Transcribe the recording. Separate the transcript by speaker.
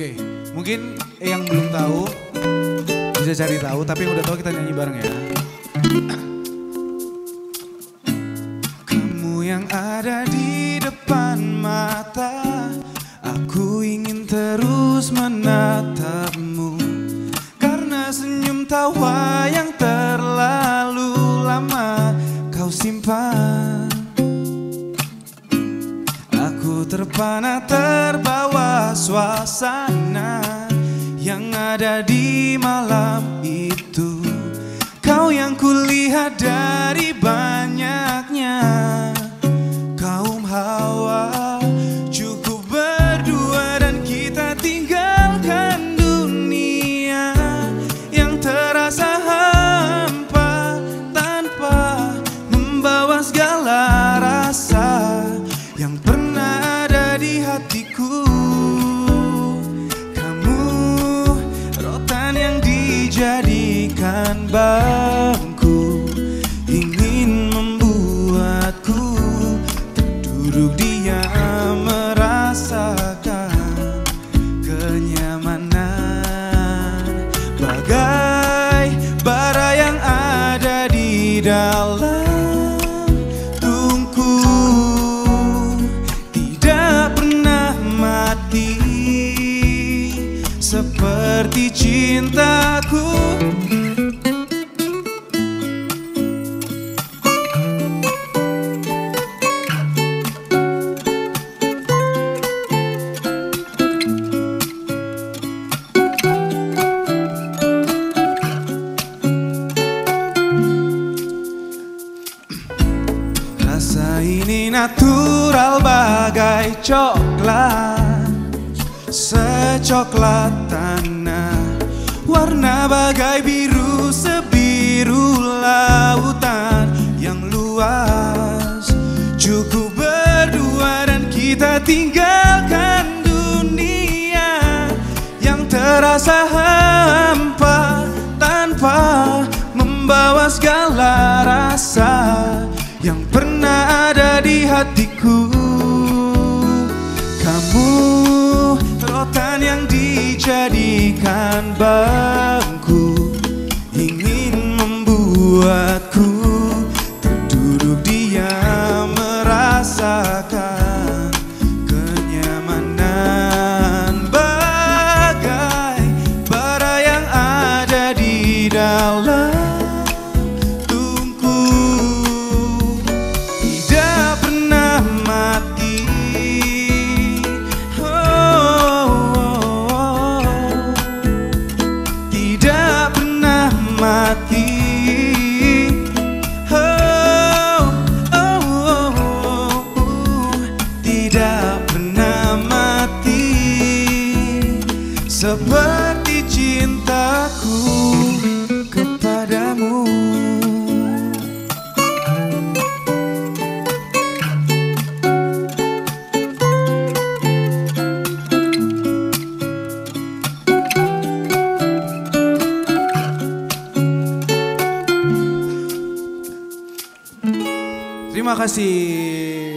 Speaker 1: Oke, mungkin yang belum tahu bisa cari tahu, tapi yang udah tahu kita nyanyi bareng ya. Kamu yang ada di depan mata, aku ingin terus menatapmu. Karena senyum tawa yang terlalu lama kau simpan. Aku terpana terbawa suasana yang ada di malam itu. Kau yang kulihat dari dijadikan bangku Ingin membuatku terduduk diam merasakan kenyamanan. Bagai bara yang ada di dalam tungku Tidak pernah mati cintaku. Rasa ini natural bagai coklat Secoklat tanah Warna bagai biru sebiru lautan yang luas. Cukup berdua dan kita tinggalkan dunia Yang terasa hampa tanpa membawa segala rasa Yang pernah ada di hatiku. Kamu rotan yang dijadikan bangku Ingin membuatku terduduk diam merasakan kenyamanan Bagai bara yang ada di dalam Terima kasih.